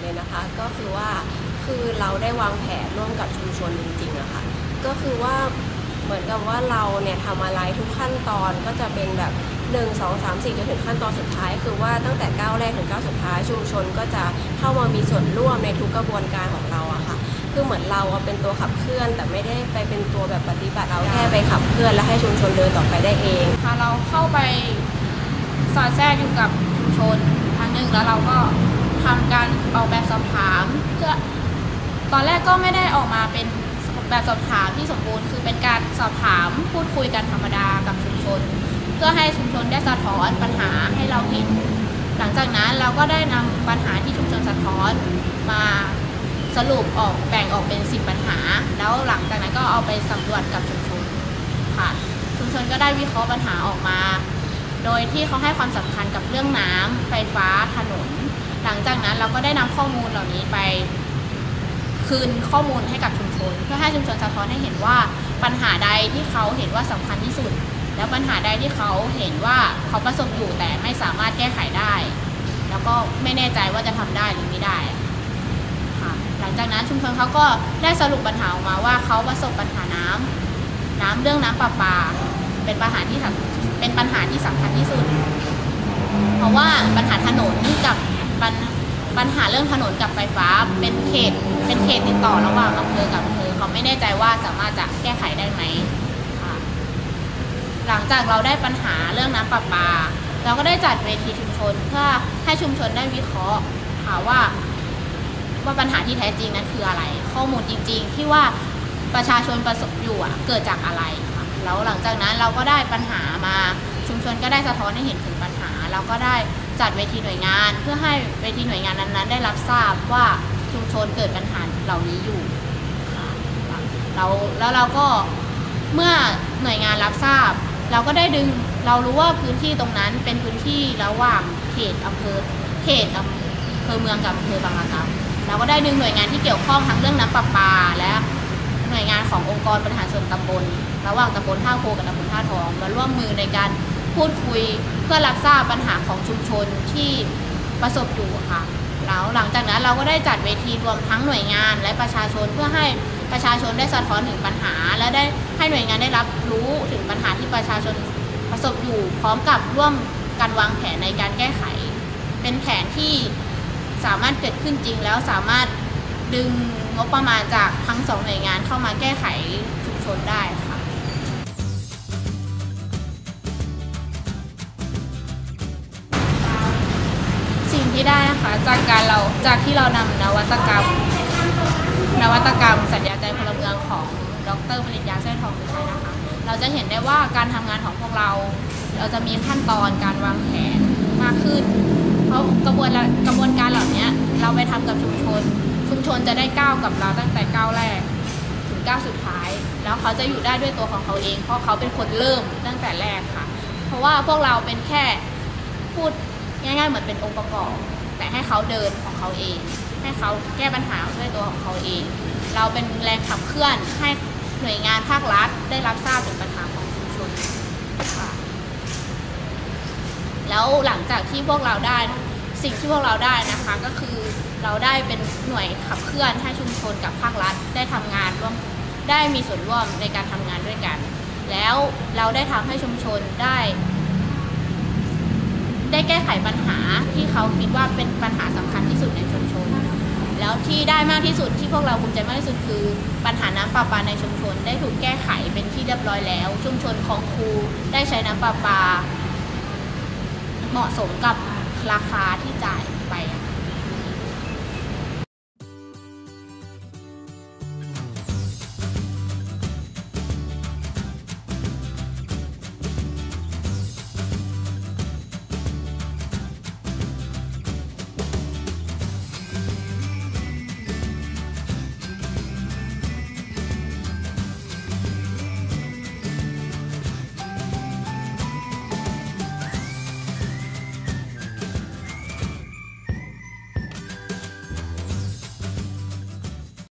เลยนะคะ ก็คือว่าคือเราได้วางแผนร่วมกับชุมชนจริงๆอะค่ะก็คือว่าเหมือนกับว่าเราเนี่ยทำอะไรทุกขั้นตอนก็จะเป็นแบบ1 2 3 4จนถึงขั้นตอนสุดท้าย คือว่าตั้งแต่ก้าวแรกถึงก้าวสุดท้าย ชุมชนก็จะเข้ามามีส่วนร่วมในทุกกระบวนการของเราอะค่ะคือเหมือนเราเป็นตัวขับเคลื่อน แต่ไม่ได้ไปเป็นตัวแบบปฏิบัติเราแค่ไปขับเคลื่อนและให้ชุมชนเดินต่อไปได้เองพาเราเข้าไปสอดแทรกอยู่กับชุมชนทางหนึ่งแล้วเราก็ ทำการออกแบบสอบถามเพื่อตอนแรกก็ไม่ได้ออกมาเป็นแบบสอบถามที่สมบูรณ์ คือเป็นการสอบถามพูดคุยกันธรรมดากับชุมชน เพื่อให้ชุมชนได้สะท้อนปัญหาให้เราเห็น หลังจากนั้นเราก็ได้นำปัญหาที่ชุมชนสะท้อนมาสรุปออกแบ่งออกเป็น10ปัญหา แล้วหลังจากนั้นก็เอาไปสำรวจกับชุมชนค่ะ ชุมชนก็ได้วิเคราะห์ปัญหาออกมา โดยที่เขาให้ความสำคัญกับเรื่องน้ำไฟฟ้าถนน หลังจากนั้นเราก็ได้นำข้อมูลเหล่านี้ไป คืนข้อมูลให้กับชุมชน เพื่อให้ชุมชนสะท้อนให้เห็นว่าปัญหาใดที่เขาเห็นว่าสำคัญที่สุด แล้วปัญหาใดที่เขาเห็นว่าเขาประสบอยู่แต่ไม่สามารถแก้ไขได้ แล้วก็ไม่แน่ใจว่าจะทำได้หรือไม่ได้ค่ะหลังจากนั้นชุมชนเขาก็ได้สรุปปัญหาออกมาว่าเขาประสบปัญหาน้ำน้ำเรื่องน้ำประปา เป็นปัญหาที่เป็นปัญหาที่สำคัญที่สุด เพราะว่าปัญหาถนนกับ ปัญปัญหาเรื่องถนนกับไฟฟ้าเป็นเขตเป็นเขตติดต่อระหว่างอำเภอกับอำเภอเขาไม่แน่ใจว่าสามารถจะแก้ไขได้ไหมหลังจากเราได้ปัญหาเรื่องน้ำประปา เราก็ได้จัดเวทีชุมชน เพื่อให้ชุมชนได้วิเคราะห์หาว่าว่าปัญหาที่แท้จริงนั้นคืออะไร ข้อมูลจริง ๆ ที่ว่าประชาชนประสบอยู่อะเกิดจากอะไรค่ะแล้วหลังจากนั้นเราก็ได้ปัญหามาชุมชนก็ได้สะท้อนให้เห็นถึงปัญหา เราก็ได้ จัดเวทีหน่วยงาน เพื่อให้เวทีหน่วยงานนั้นๆ ได้รับทราบว่าชุมชนเกิดปัญหาเหล่านี้อยู่ค่ะเราแล้วเราก็เมื่อหน่วยงานรับทราบ เราก็ได้ดึงเรารู้ว่าพื้นที่ตรงนั้นเป็นพื้นที่ระหว่างเขตอำเภอเขตอำเภอเมืองกับอำเภอบางระกำเราก็ได้ดึงหน่วยงานที่เกี่ยวข้องทั้งเรื่องน้ำประปา และหน่วยงานขององค์กรบริหารส่วนตำบล ระหว่างตำบลท่าโพกับตำบลท่าทองมาร่วมมือในการ พูดคุยเพื่อรับทราบปัญหาของชุมชนที่ประสบอยู่ค่ะแล้วหลังจากนั้นเราก็ได้จัดเวทีรวมทั้งหน่วยงานและประชาชนเพื่อให้ประชาชนได้สะท้อนถึงปัญหา และได้ให้หน่วยงานได้รับรู้ถึงปัญหาที่ประชาชนประสบอยู่ พร้อมกับร่วมการวางแผนในการแก้ไข เป็นแผนที่สามารถเกิดขึ้นจริงแล้วสามารถดึงงบประมาณจากทั้งสองหน่วยงานเข้ามาแก้ไขชุมชนได้ค่ะ ที่ได้นะคะ จากการเราจากที่เรานำนวัตกรรม นวัตกรรม สัญญาใจพลเมืองของดรปริญญาแท้ทองไปใช้นะคะ เราจะเห็นได้ว่าการทำงานของพวกเรา เราจะมีขั้นตอนการวางแผนมากขึ้น เพราะกระบวนกระบวนการเหล่านี้เราไปทำกับชุมชน ชุมชนจะได้ก้าวกับเราตั้งแต่ก้าวแรกถึงก้าวสุดท้าย แล้วเขาจะอยู่ได้ด้วยตัวของเขาเอง เพราะเขาเป็นคนเริ่มตั้งแต่แรกค่ะ เพราะว่าพวกเราเป็นแค่พูด ง่ายๆเหมือนเป็นองค์ประกอบ แต่ให้เขาเดินของเขาเอง ให้เขาแก้ปัญหาด้วยตัวของเขาเอง เราเป็นแรงขับเคลื่อนให้หน่วยงานภาครัฐได้รับทราบถึงปัญหาของชุมชนค่ะแล้วหลังจากที่พวกเราได้สิ่งที่พวกเราได้นะคะก็คือเราได้เป็นหน่วยขับเคลื่อนให้ชุมชนกับภาครัฐได้ทำงานร่วมได้มีส่วนร่วมในการทำงานด้วยกัน แล้วเราได้ทำให้ชุมชนได้ ได้แก้ไขปัญหาที่เขาคิดว่าเป็นปัญหาสำคัญที่สุดในชุมชน แล้วที่ได้มากที่สุดที่พวกเราภูมิใจมากที่สุดคือ ปัญหาน้ำประปาในชุมชน ได้ถูกแก้ไขเป็นที่เรียบร้อยแล้ว ชุมชนของครูได้ใช้น้ำประปา เหมาะสมกับราคาที่จ่ายไปอะ